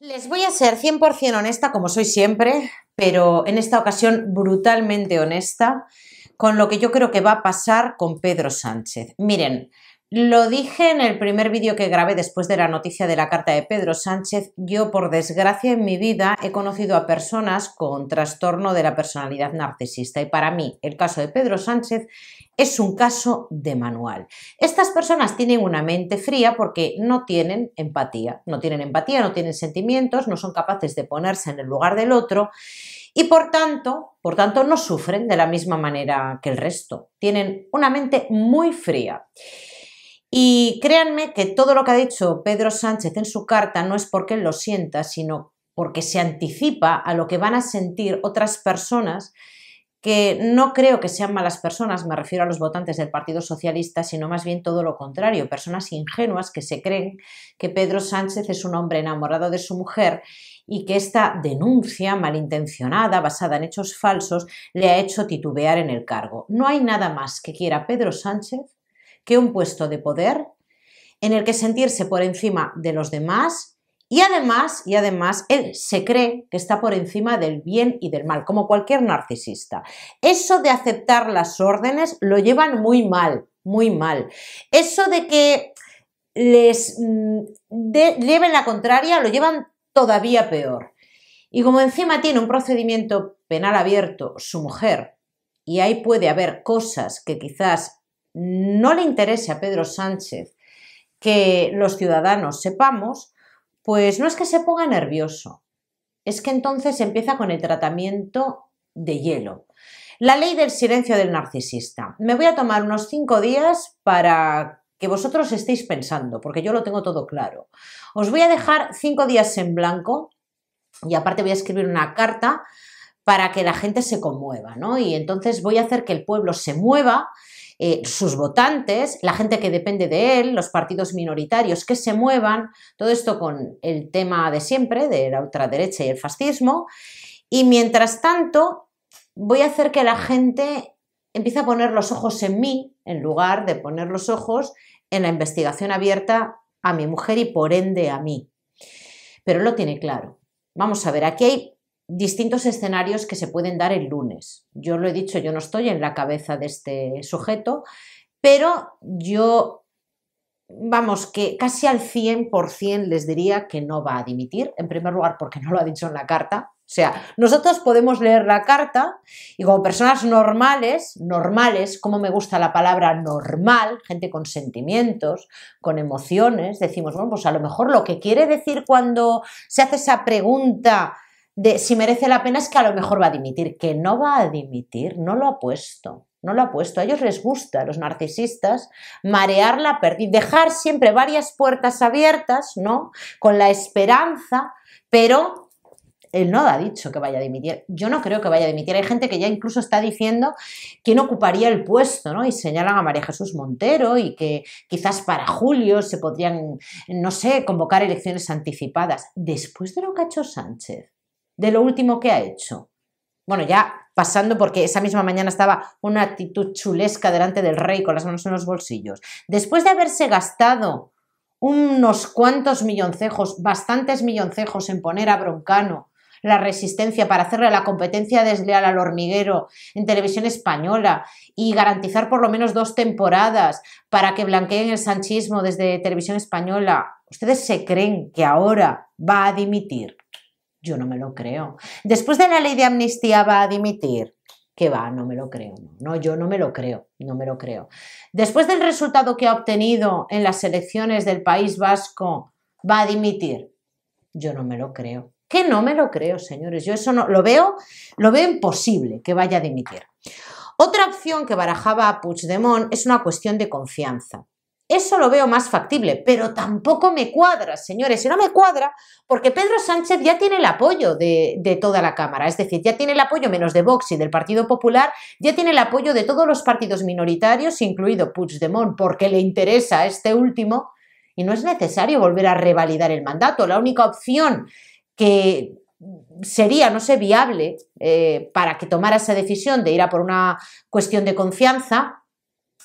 Les voy a ser 100% honesta, como soy siempre, pero en esta ocasión brutalmente honesta, con lo que yo creo que va a pasar con Pedro Sánchez. Miren, lo dije en el primer vídeo que grabé después de la noticia de la carta de Pedro Sánchez. Yo, por desgracia, en mi vida he conocido a personas con trastorno de la personalidad narcisista y para mí el caso de Pedro Sánchez es un caso de manual. Estas personas tienen una mente fría porque no tienen empatía, no tienen empatía, no tienen sentimientos, no son capaces de ponerse en el lugar del otro y por tanto, por tanto no sufren de la misma manera que el resto. Tienen una mente muy fría. Y créanme que todo lo que ha dicho Pedro Sánchez en su carta no es porque él lo sienta, sino porque se anticipa a lo que van a sentir otras personas que no creo que sean malas personas, me refiero a los votantes del Partido Socialista, sino más bien todo lo contrario, personas ingenuas que se creen que Pedro Sánchez es un hombre enamorado de su mujer y que esta denuncia malintencionada, basada en hechos falsos, le ha hecho titubear en el cargo. No hay nada más que quiera Pedro Sánchez que un puesto de poder en el que sentirse por encima de los demás y además, y además, él se cree que está por encima del bien y del mal, como cualquier narcisista. Eso de aceptar las órdenes lo llevan muy mal, muy mal. Eso de que les mm, lleven la contraria lo llevan todavía peor. Y como encima tiene un procedimiento penal abierto su mujer, y ahí puede haber cosas que quizás no le interese a Pedro Sánchez que los ciudadanos sepamos, pues no es que se ponga nervioso, es que entonces empieza con el tratamiento de hielo. La ley del silencio del narcisista. Me voy a tomar unos cinco días para que vosotros estéis pensando, porque yo lo tengo todo claro. Os voy a dejar cinco días en blanco y aparte voy a escribir una carta para que la gente se conmueva, ¿no? Y entonces voy a hacer que el pueblo se mueva eh, sus votantes, la gente que depende de él, los partidos minoritarios que se muevan, todo esto con el tema de siempre, de la ultraderecha y el fascismo. Y mientras tanto, voy a hacer que la gente empiece a poner los ojos en mí, en lugar de poner los ojos en la investigación abierta a mi mujer y por ende a mí. Pero lo tiene claro. Vamos a ver, aquí hay distintos escenarios que se pueden dar el lunes. Yo lo he dicho, yo no estoy en la cabeza de este sujeto, pero yo, vamos, que casi al 100% les diría que no va a dimitir, en primer lugar porque no lo ha dicho en la carta. O sea, nosotros podemos leer la carta y como personas normales, normales, como me gusta la palabra normal, gente con sentimientos, con emociones, decimos, bueno, pues a lo mejor lo que quiere decir cuando se hace esa pregunta de si merece la pena es que a lo mejor va a dimitir, que no va a dimitir, no lo ha puesto, no lo ha puesto. A ellos les gusta, a los narcisistas, marear la pérdida, dejar siempre varias puertas abiertas, ¿no? Con la esperanza, pero él no ha dicho que vaya a dimitir. Yo no creo que vaya a dimitir. Hay gente que ya incluso está diciendo quién ocuparía el puesto, ¿no? Y señalan a María Jesús Montero y que quizás para julio se podrían, no sé, convocar elecciones anticipadas. Después de lo que ha hecho Sánchez, de lo último que ha hecho. Bueno, ya pasando porque esa misma mañana estaba una actitud chulesca delante del rey con las manos en los bolsillos. Después de haberse gastado unos cuantos milloncejos, bastantes milloncejos en poner a Broncano la resistencia para hacerle la competencia desleal al hormiguero en televisión española y garantizar por lo menos dos temporadas para que blanqueen el sanchismo desde televisión española, ¿ustedes se creen que ahora va a dimitir? Yo no me lo creo. Después de la ley de amnistía va a dimitir. Que va, no me lo creo. No, yo no me lo creo, no me lo creo. Después del resultado que ha obtenido en las elecciones del País Vasco, va a dimitir. Yo no me lo creo. Que no me lo creo, señores. Yo eso no lo veo, lo veo imposible que vaya a dimitir. Otra opción que barajaba Puigdemont es una cuestión de confianza. Eso lo veo más factible, pero tampoco me cuadra, señores. Y no me cuadra porque Pedro Sánchez ya tiene el apoyo de, toda la Cámara. Es decir, ya tiene el apoyo menos de Vox y del Partido Popular, ya tiene el apoyo de todos los partidos minoritarios, incluido Puigdemont, porque le interesa a este último. Y no es necesario volver a revalidar el mandato. La única opción que sería, no sé, viable eh, para que tomara esa decisión de ir a por una cuestión de confianza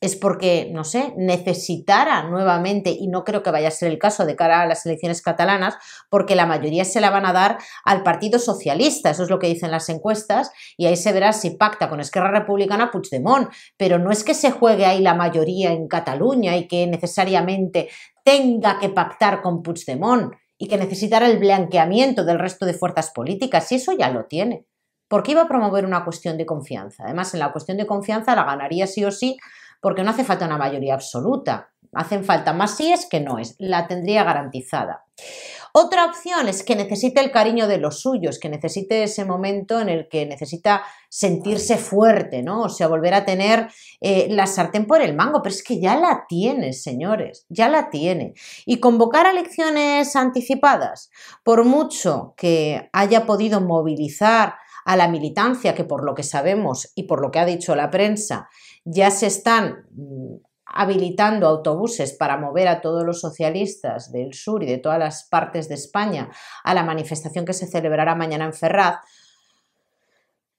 es porque, no sé, necesitara nuevamente, y no creo que vaya a ser el caso de cara a las elecciones catalanas, porque la mayoría se la van a dar al Partido Socialista, eso es lo que dicen las encuestas, y ahí se verá si pacta con Esquerra Republicana Puigdemont, pero no es que se juegue ahí la mayoría en Cataluña y que necesariamente tenga que pactar con Puigdemont y que necesitara el blanqueamiento del resto de fuerzas políticas, y eso ya lo tiene. Porque iba a promover una cuestión de confianza. Además, en la cuestión de confianza la ganaría sí o sí porque no hace falta una mayoría absoluta. Hacen falta más es que no es. La tendría garantizada. Otra opción es que necesite el cariño de los suyos, que necesite ese momento en el que necesita sentirse fuerte, ¿no? O sea, volver a tener eh, la sartén por el mango, pero es que ya la tiene, señores, ya la tiene. Y convocar a elecciones anticipadas, por mucho que haya podido movilizar a la militancia, que por lo que sabemos y por lo que ha dicho la prensa, ya se están mm, habilitando autobuses para mover a todos los socialistas del sur y de todas las partes de España a la manifestación que se celebrará mañana en Ferraz,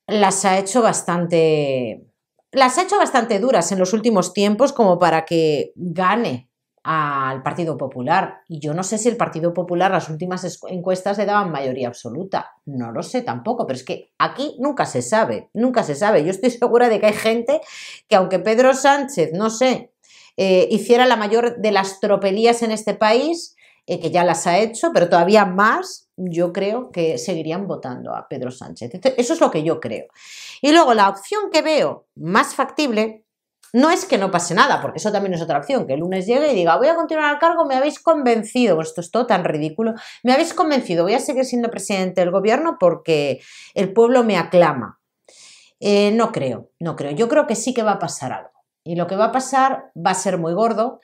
las ha hecho bastante las ha hecho bastante duras en los últimos tiempos como para que gane al Partido Popular. Y yo no sé si el Partido Popular, las últimas encuestas le daban mayoría absoluta. No lo sé tampoco, pero es que aquí nunca se sabe, nunca se sabe. Yo estoy segura de que hay gente que aunque Pedro Sánchez, no sé, eh, hiciera la mayor de las tropelías en este país, eh, que ya las ha hecho, pero todavía más, yo creo que seguirían votando a Pedro Sánchez. Eso es lo que yo creo. Y luego la opción que veo más factible no es que no pase nada, porque eso también es otra opción, que el lunes llegue y diga, voy a continuar al cargo, me habéis convencido, esto es todo tan ridículo, me habéis convencido, voy a seguir siendo presidente del gobierno porque el pueblo me aclama. Eh, no creo, no creo. Yo creo que sí que va a pasar algo. Y lo que va a pasar va a ser muy gordo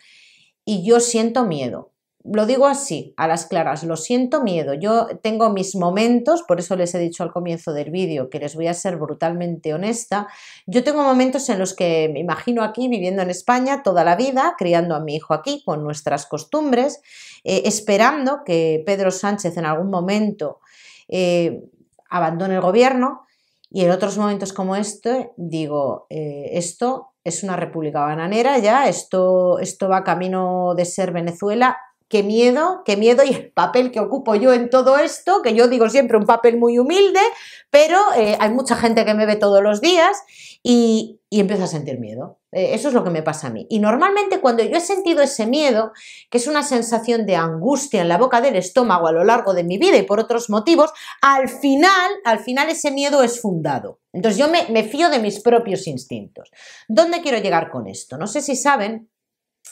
y yo siento miedo lo digo así, a las claras, lo siento miedo. Yo tengo mis momentos, por eso les he dicho al comienzo del vídeo que les voy a ser brutalmente honesta. Yo tengo momentos en los que me imagino aquí viviendo en España toda la vida, criando a mi hijo aquí con nuestras costumbres, eh, esperando que Pedro Sánchez en algún momento eh, abandone el gobierno. Y en otros momentos como este, digo, eh, esto es una república bananera ya, esto, esto va camino de ser Venezuela qué miedo, qué miedo y el papel que ocupo yo en todo esto, que yo digo siempre un papel muy humilde, pero eh, hay mucha gente que me ve todos los días y, y empiezo a sentir miedo. Eh, eso es lo que me pasa a mí. Y normalmente cuando yo he sentido ese miedo, que es una sensación de angustia en la boca del estómago a lo largo de mi vida y por otros motivos, al final, al final ese miedo es fundado. Entonces yo me, me fío de mis propios instintos. ¿Dónde quiero llegar con esto? No sé si saben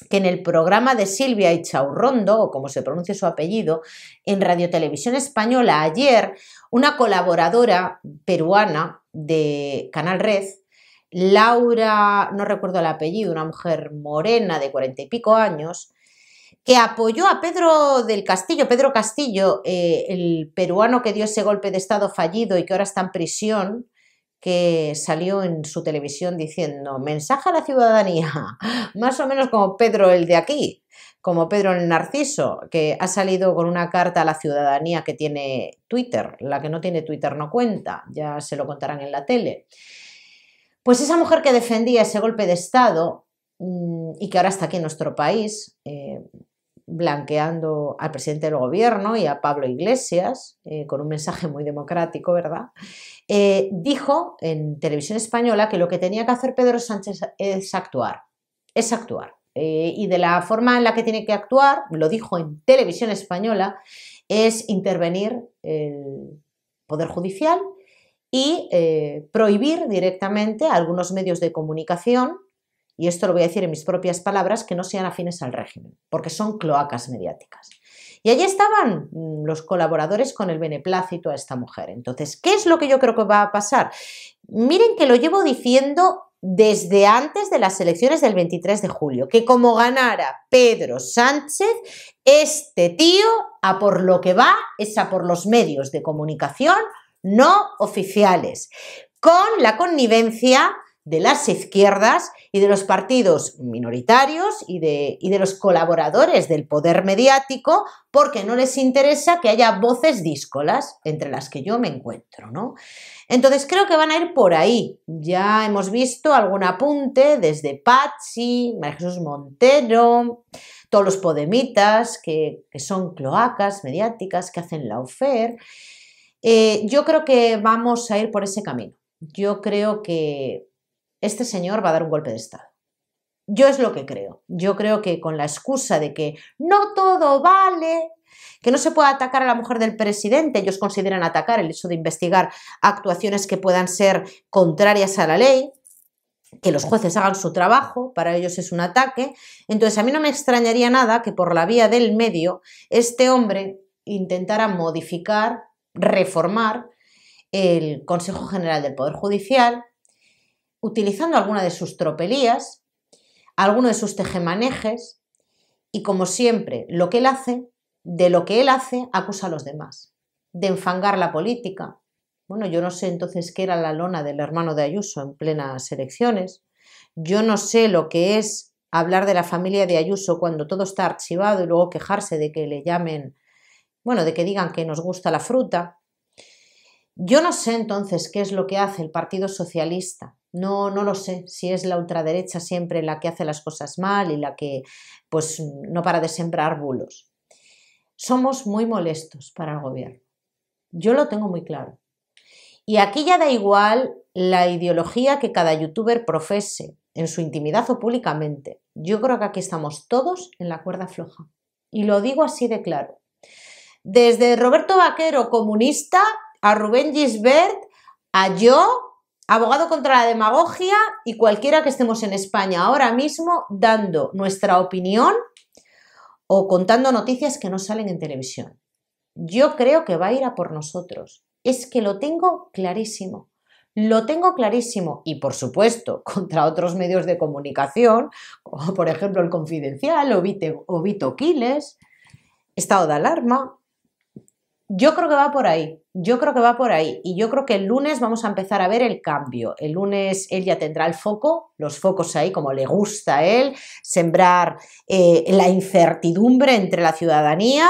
que en el programa de Silvia Ichaurrondo, o como se pronuncia su apellido, en Radio Televisión Española ayer, una colaboradora peruana de Canal Red, Laura, no recuerdo el apellido, una mujer morena de cuarenta y pico años, que apoyó a Pedro del Castillo, Pedro Castillo, eh, el peruano que dio ese golpe de Estado fallido y que ahora está en prisión, que salió en su televisión diciendo mensaje a la ciudadanía, más o menos como Pedro el de aquí, como Pedro el Narciso, que ha salido con una carta a la ciudadanía que tiene Twitter, la que no tiene Twitter no cuenta, ya se lo contarán en la tele. Pues esa mujer que defendía ese golpe de Estado mm, y que ahora está aquí en nuestro país, eh, blanqueando al presidente del gobierno y a Pablo Iglesias, eh, con un mensaje muy democrático, ¿verdad? Eh, dijo en televisión española que lo que tenía que hacer Pedro Sánchez es actuar, es actuar. Eh, y de la forma en la que tiene que actuar, lo dijo en televisión española, es intervenir el Poder Judicial y prohibir directamente a algunos medios de comunicación y esto lo voy a decir en mis propias palabras, que no sean afines al régimen, porque son cloacas mediáticas. Y allí estaban mm, los colaboradores con el beneplácito a esta mujer. Entonces, ¿qué es lo que yo creo que va a pasar? Miren que lo llevo diciendo desde antes de las elecciones del 23 de julio, que como ganara Pedro Sánchez, este tío a por lo que va es a por los medios de comunicación no oficiales, con la connivencia de las izquierdas y de los partidos minoritarios y de, y de, los colaboradores del poder mediático porque no les interesa que haya voces díscolas, entre las que yo me encuentro, ¿no? Entonces creo que van a ir por ahí. Ya hemos visto algún apunte desde Patsy, María Jesús Montero, todos los podemitas que, son cloacas mediáticas que hacen la ofer. Eh, yo creo que vamos a ir por ese camino. Yo creo que este señor va a dar un golpe de Estado. Yo es lo que creo. Yo creo que con la excusa de que no todo vale, que no se puede atacar a la mujer del presidente, ellos consideran atacar el hecho de investigar actuaciones que puedan ser contrarias a la ley, que los jueces hagan su trabajo, para ellos es un ataque. Entonces a mí no me extrañaría nada que por la vía del medio este hombre intentara modificar, reformar el Consejo General del Poder Judicial, utilizando alguna de sus tropelías, alguno de sus tejemanejes, y como siempre, lo que él hace, de lo que él hace, acusa a los demás, de enfangar la política. Bueno, yo no sé entonces qué era la lona del hermano de Ayuso en plenas elecciones. Yo no sé lo que es hablar de la familia de Ayuso cuando todo está archivado y luego quejarse de que le llamen, bueno, de que digan que nos gusta la fruta. Yo no sé entonces qué es lo que hace el Partido Socialista. No, no lo sé. Si es la ultraderecha siempre la que hace las cosas mal y la que pues no para de sembrar bulos. Somos muy molestos para el gobierno. Yo lo tengo muy claro. Y aquí ya da igual la ideología que cada youtuber profese en su intimidad o públicamente. Yo creo que aquí estamos todos en la cuerda floja. Y lo digo así de claro. Desde Roberto Vaquero, comunista, a Rubén Gisbert, a yo, abogado contra la demagogia y cualquiera que estemos en España ahora mismo dando nuestra opinión o contando noticias que no salen en televisión. Yo creo que va a ir a por nosotros. Es que lo tengo clarísimo. Lo tengo clarísimo y, por supuesto, contra otros medios de comunicación, como por ejemplo el Confidencial o Vito, Quiles, estado de alarma, yo creo que va por ahí, yo creo que va por ahí y yo creo que el lunes vamos a empezar a ver el cambio. El lunes él ya tendrá el foco, los focos ahí como le gusta a él, sembrar eh, la incertidumbre entre la ciudadanía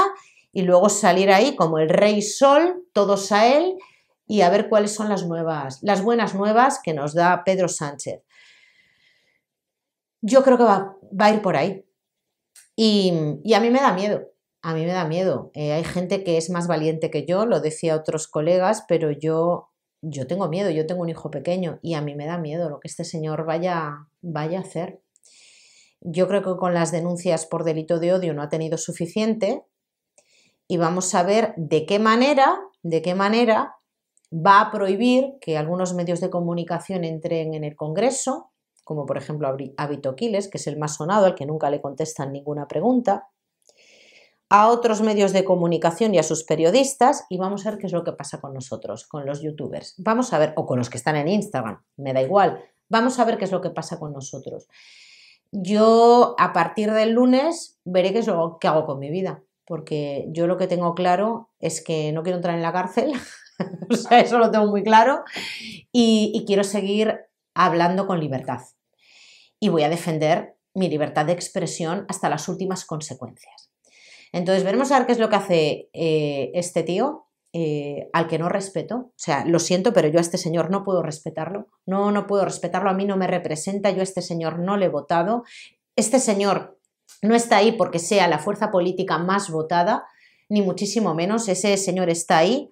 y luego salir ahí como el rey sol, todos a él y a ver cuáles son las nuevas, las buenas nuevas que nos da Pedro Sánchez. Yo creo que va, a ir por ahí y a mí me da miedo, a mí me da miedo. Eh, hay gente que es más valiente que yo, lo decía otros colegas, pero yo, yo tengo miedo, yo tengo un hijo pequeño y a mí me da miedo lo que este señor vaya, vaya a hacer. Yo creo que con las denuncias por delito de odio no ha tenido suficiente y vamos a ver de qué manera, de qué manera va a prohibir que algunos medios de comunicación entren en el Congreso, como por ejemplo Habito Quiles, que es el más sonado, al que nunca le contestan ninguna pregunta a otros medios de comunicación y a sus periodistas y vamos a ver qué es lo que pasa con nosotros, con los youtubers. Vamos a ver, o con los que están en Instagram, me da igual. Vamos a ver qué es lo que pasa con nosotros. Yo a partir del lunes veré qué es lo que hago con mi vida, porque yo lo que tengo claro es que no quiero entrar en la cárcel, o sea, eso lo tengo muy claro, y, y quiero seguir hablando con libertad. Y voy a defender mi libertad de expresión hasta las últimas consecuencias. Entonces, veremos a ver qué es lo que hace eh, este tío, eh, al que no respeto. O sea, lo siento, pero yo a este señor no puedo respetarlo. No, no puedo respetarlo. A mí no me representa. Yo a este señor no le he votado. Este señor no está ahí porque sea la fuerza política más votada, ni muchísimo menos. Ese señor está ahí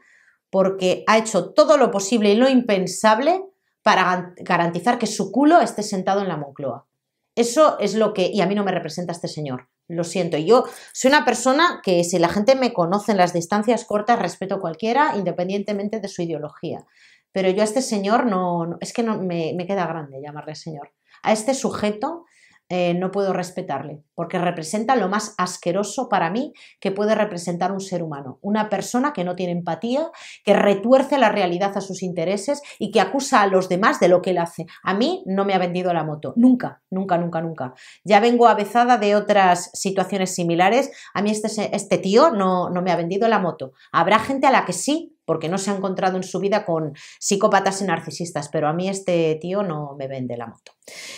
porque ha hecho todo lo posible y lo impensable para garantizar que su culo esté sentado en la Moncloa. Eso es lo que, y a mí no me representa este señor. Lo siento, yo soy una persona que si la gente me conoce en las distancias cortas, respeto a cualquiera, independientemente de su ideología. Pero yo a este señor no, es que no me, queda grande llamarle señor. A este sujeto eh, no puedo respetarle, porque representa lo más asqueroso para mí que puede representar un ser humano. Una persona que no tiene empatía, que retuerce la realidad a sus intereses y que acusa a los demás de lo que él hace. A mí no me ha vendido la moto, nunca, nunca, nunca, nunca. Ya vengo avezada de otras situaciones similares. A mí este, este tío no, no me ha vendido la moto. Habrá gente a la que sí, porque no se ha encontrado en su vida con psicópatas y narcisistas, pero a mí este tío no me vende la moto.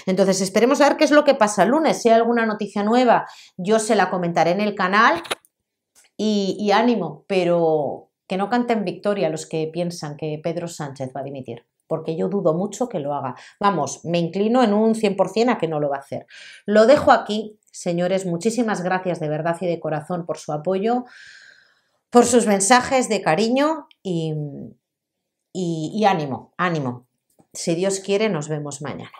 Entonces, esperemos a ver qué es lo que pasa el lunes. Si hay alguna noticia nueva, yo se la comentaré en el canal y, ánimo, pero que no canten victoria los que piensan que Pedro Sánchez va a dimitir porque yo dudo mucho que lo haga. Vamos, me inclino en un 100% a que no lo va a hacer. Lo dejo aquí, señores, muchísimas gracias de verdad y de corazón por su apoyo por sus mensajes de cariño y, ánimo, ánimo. Si Dios quiere, nos vemos mañana.